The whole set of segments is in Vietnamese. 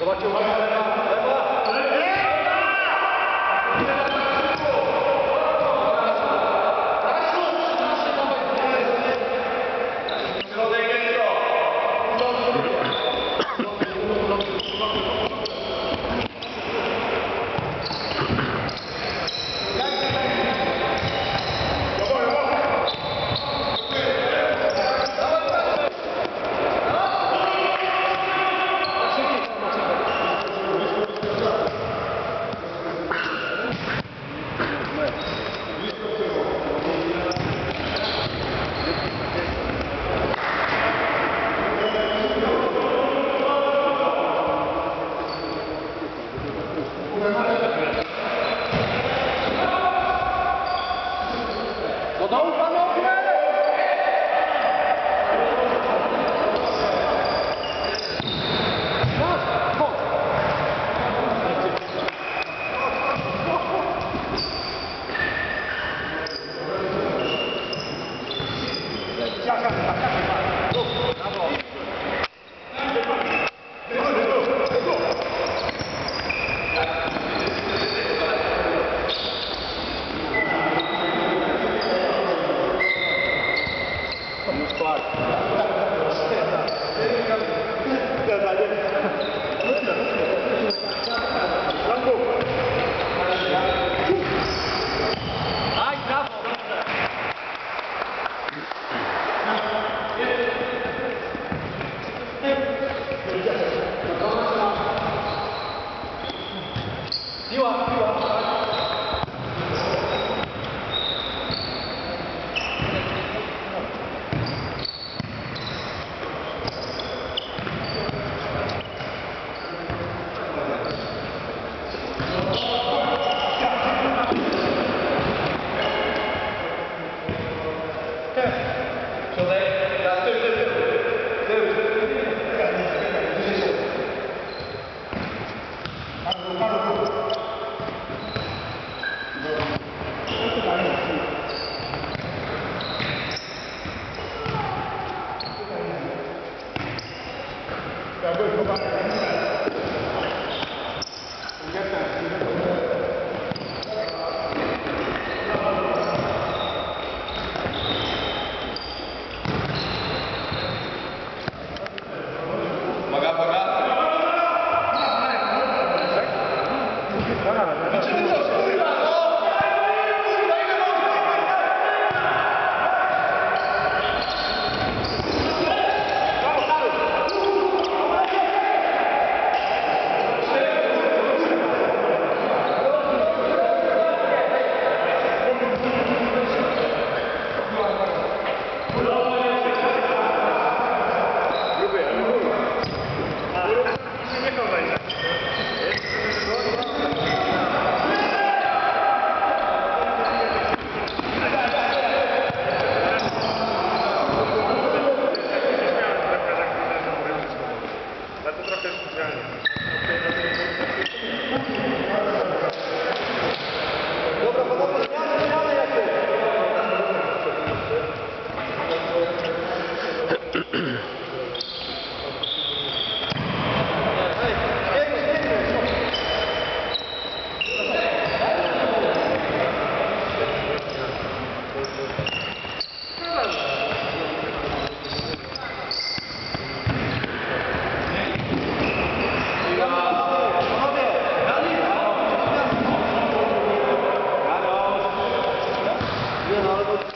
Zobaczcie, uwaga, Thank you.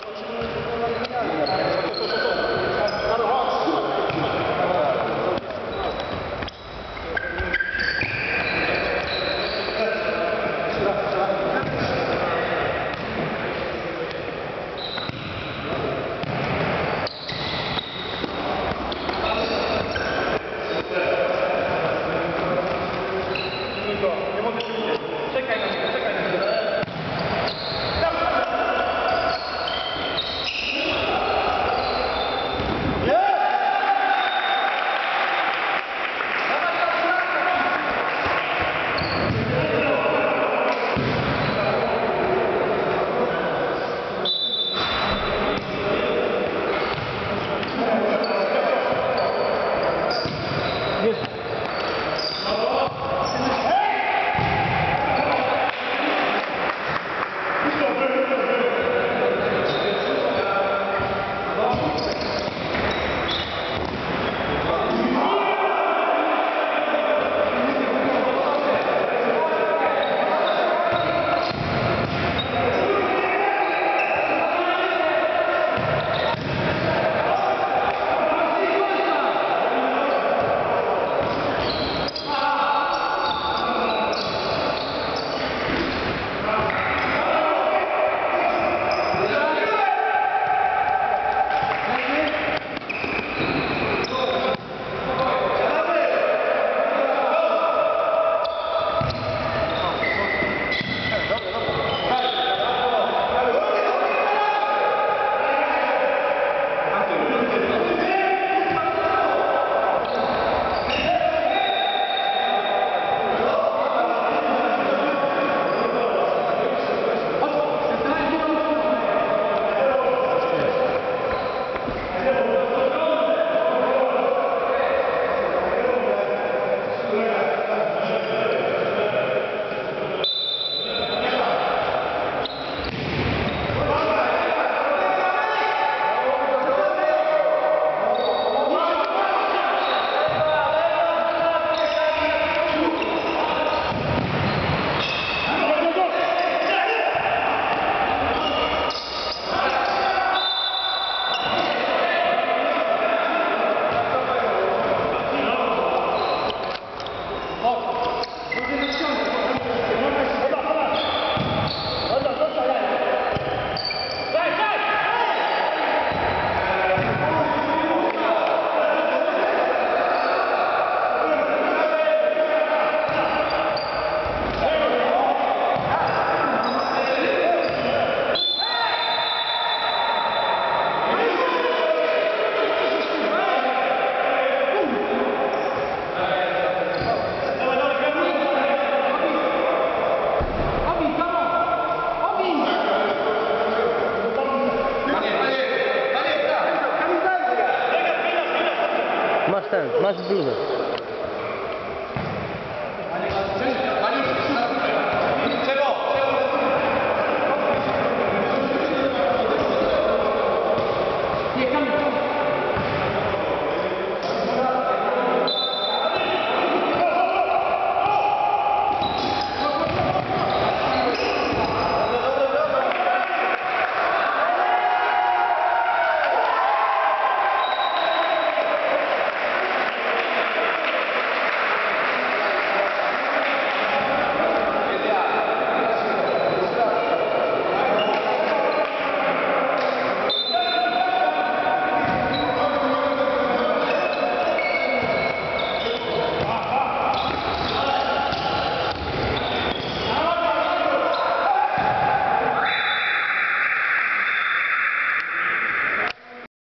Mas blusa.